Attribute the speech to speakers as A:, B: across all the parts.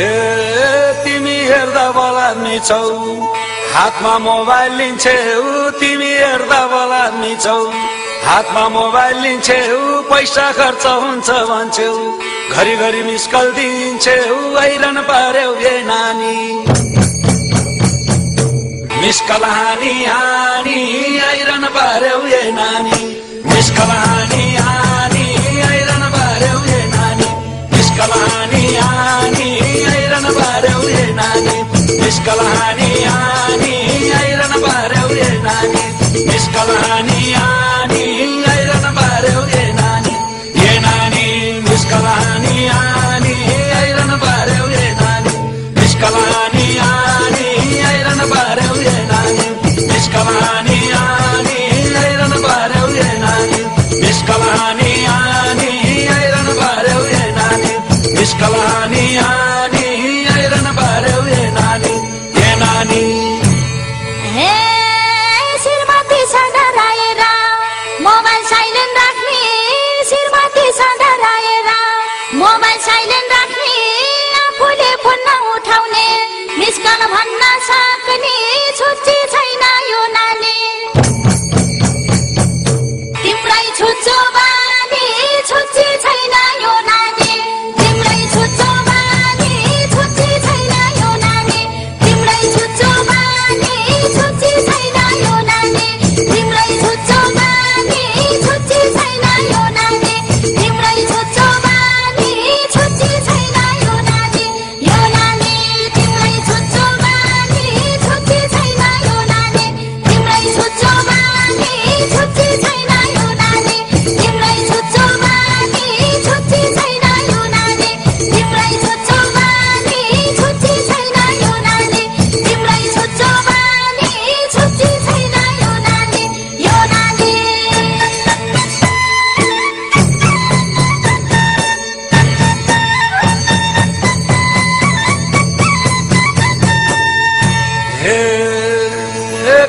A: ए तिमी हेर्दा नि छौ। हातमा मोबाइल लिन्छौ तिमी हेर्दा नि छौ। हातमा मोबाइल लिन्छौ पैसा खर्च हुन्छ भन्छेउ घरिघरि मिस्कल दिन्छौ आइरन पार्यौ ए नानी। मिस्कल हानी हानी आइरन पार्यौ ए नानी। मिस्कल आइरन बारानी बिस्कनि आइर बार नानी आ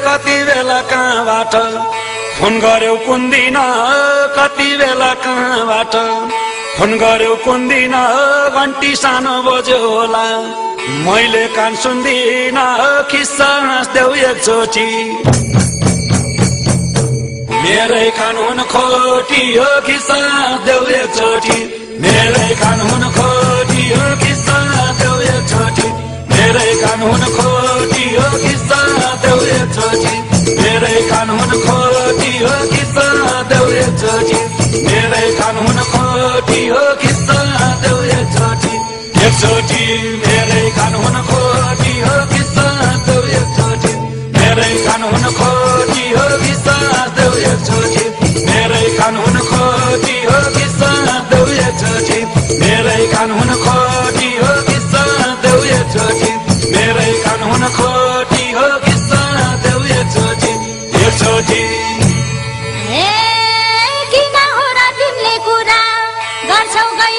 A: कति बेला कहाँबाट? फोन गर्यो कुन दिन कति बेला कहाँबाट? फोन गर्यो कुन दिन घन्टी सानो बज्यो होला। मैले कान सुन्दिन खिस्सा हाँस्देऊ एकचोटि। मेरै खान हुन खोटी हो खिस्सा हाँस्देऊ एकचोटि। मेरै खान हुन खो मेरै कानहुन खोटी हो कि किस्सा देउरे छोटी मेरै कानहुन खोटी हो कि किस्सा देउरे छोटी एकचोटि मेरै कानहुन खोटी Eu é ganhar.